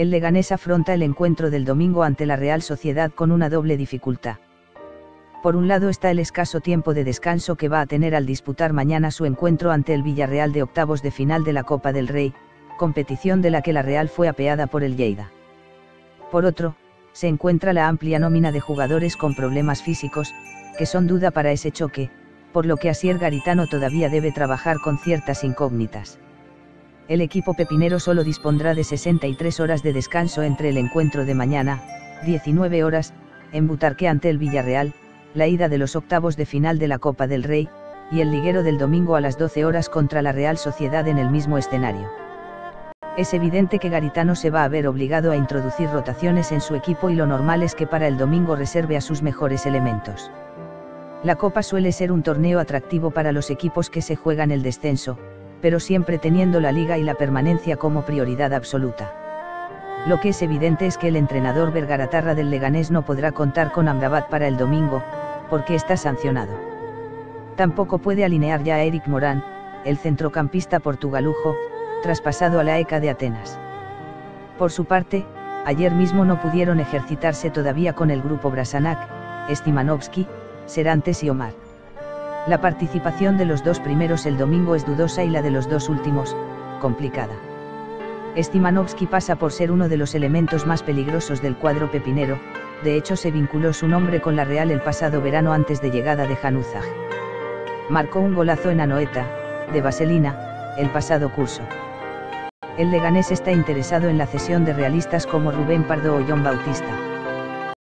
el Leganés afronta el encuentro del domingo ante la Real Sociedad con una doble dificultad. Por un lado está el escaso tiempo de descanso que va a tener al disputar mañana su encuentro ante el Villarreal de octavos de final de la Copa del Rey, competición de la que la Real fue apeada por el Lleida. Por otro, se encuentra la amplia nómina de jugadores con problemas físicos, que son duda para ese choque, por lo que Asier Garitano todavía debe trabajar con ciertas incógnitas. El equipo pepinero solo dispondrá de 63 horas de descanso entre el encuentro de mañana, 19 horas, en Butarque ante el Villarreal, la ida de los octavos de final de la Copa del Rey, y el liguero del domingo a las 12 horas contra la Real Sociedad en el mismo escenario. Es evidente que Garitano se va a ver obligado a introducir rotaciones en su equipo y lo normal es que para el domingo reserve a sus mejores elementos. La Copa suele ser un torneo atractivo para los equipos que se juegan el descenso, pero siempre teniendo la liga y la permanencia como prioridad absoluta. Lo que es evidente es que el entrenador Vergaratarra del Leganés no podrá contar con Amrabat para el domingo, porque está sancionado. Tampoco puede alinear ya a Eric Morán, el centrocampista portugalujo, traspasado a la ECA de Atenas. Por su parte, ayer mismo no pudieron ejercitarse todavía con el grupo Brasanac, Stimanovsky, Serantes y Omar. La participación de los dos primeros el domingo es dudosa y la de los dos últimos, complicada. Stimanovsky pasa por ser uno de los elementos más peligrosos del cuadro pepinero, de hecho se vinculó su nombre con la Real el pasado verano antes de llegada de Januzaj. Marcó un golazo en Anoeta, de Vaselina, el pasado curso. El Leganés está interesado en la cesión de realistas como Rubén Pardo o John Bautista.